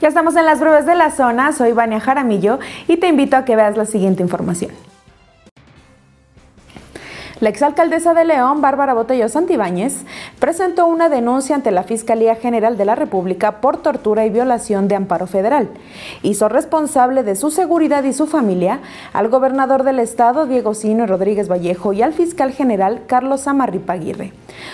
Ya estamos en las breves de la zona, soy Vania Jaramillo y te invito a que veas la siguiente información. La exalcaldesa de León, Bárbara Botello Santibáñez, presentó una denuncia ante la Fiscalía General de la República por tortura y violación de amparo federal. Hizo responsable de su seguridad y su familia al gobernador del estado, Diego Sino Rodríguez Vallejo, y al fiscal general, Carlos Amarripa Aguirre.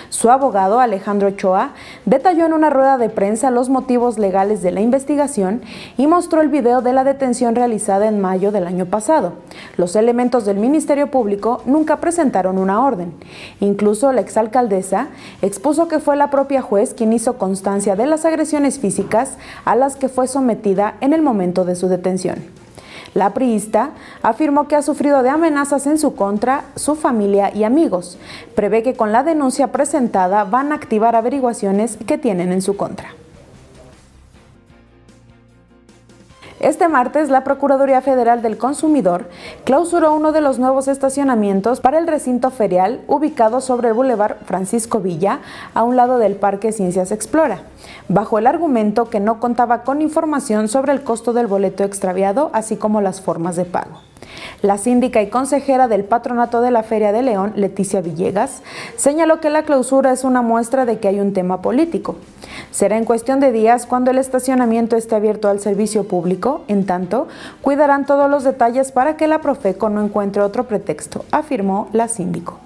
Su abogado, Alejandro Ochoa, detalló en una rueda de prensa los motivos legales de la investigación y mostró el video de la detención realizada en mayo del año pasado. Los elementos del Ministerio Público nunca presentaron una orden. Incluso la exalcaldesa expuso que fue la propia juez quien hizo constancia de las agresiones físicas a las que fue sometida en el momento de su detención. La priista afirmó que ha sufrido de amenazas en su contra su familia y amigos. Prevé que con la denuncia presentada van a activar averiguaciones que tienen en su contra. Este martes, la Procuraduría Federal del Consumidor clausuró uno de los nuevos estacionamientos para el recinto ferial ubicado sobre el Boulevard Francisco Villa, a un lado del Parque Ciencias Explora, bajo el argumento que no contaba con información sobre el costo del boleto extraviado, así como las formas de pago. La síndica y consejera del patronato de la Feria de León, Leticia Villegas, señaló que la clausura es una muestra de que hay un tema político. Será en cuestión de días cuando el estacionamiento esté abierto al servicio público, en tanto, cuidarán todos los detalles para que la Profeco no encuentre otro pretexto, afirmó la síndico.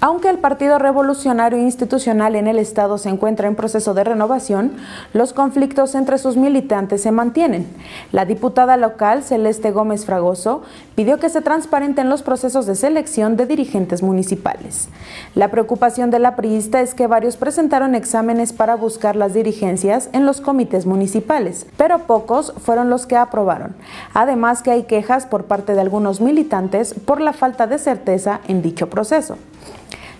Aunque el Partido Revolucionario Institucional en el Estado se encuentra en proceso de renovación, los conflictos entre sus militantes se mantienen. La diputada local, Celeste Gómez Fragoso, pidió que se transparenten los procesos de selección de dirigentes municipales. La preocupación de la priista es que varios presentaron exámenes para buscar las dirigencias en los comités municipales, pero pocos fueron los que aprobaron. Además que hay quejas por parte de algunos militantes por la falta de certeza en dicho proceso.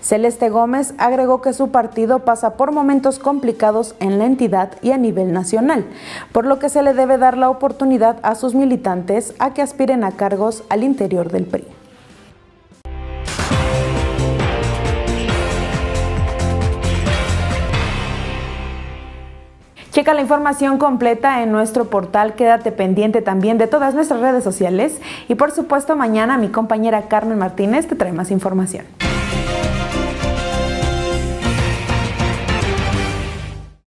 Celeste Gómez agregó que su partido pasa por momentos complicados en la entidad y a nivel nacional, por lo que se le debe dar la oportunidad a sus militantes a que aspiren a cargos al interior del PRI. Checa la información completa en nuestro portal, quédate pendiente también de todas nuestras redes sociales y por supuesto mañana mi compañera Carmen Martínez te trae más información.